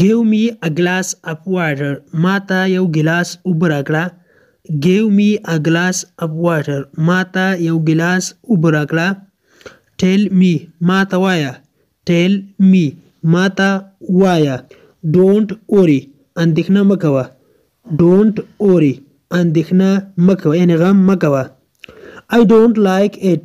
ګیو می ا ګلاس اپ واټر ما ته یو ګلاس اوبه راکړه ګیو می ا ګلاس اپ واټر ما ته یو ګلاس اوبه راکړه ټیل می ما ته وایه ټیل می ما ته وایه ډونټ اوري اندېښنه مه کوه ډونټ اوري اندېښنه مه کوه یعنې غم مه کوه آی ډونټ لایک اټ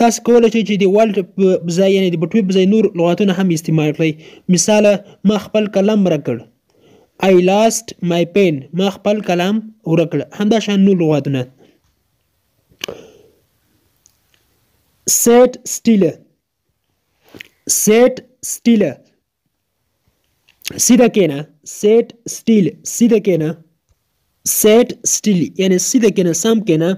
تاسو کولای شئ چې د والټ په ځای یعنې د بټوې په ځای نور لغاتونه هم استعمال کړئ مثال ما خپل قلم ورک کړ I lost my pen ما خپل قلم ورک کړ همدا شان نور لغاتونه set still set still سیده کېنه سیټ سټیل سیده کېنه سیټ سټیل یعنی سیده کېنه سم کېنه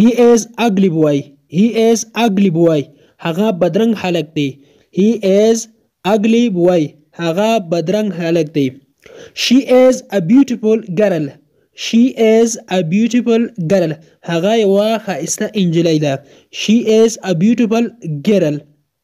هی از اګلی بوای هی از اګلی بوای هغه بدرنګ هلک دی هی از اګلی بوای هغه بدرنګ هلک دی شي از ا بیوټیفول ګرل شي از ا بیوټیفول ګرل هغه یو ښایسته انجلی ده شي از ا بیوټیفول ګرل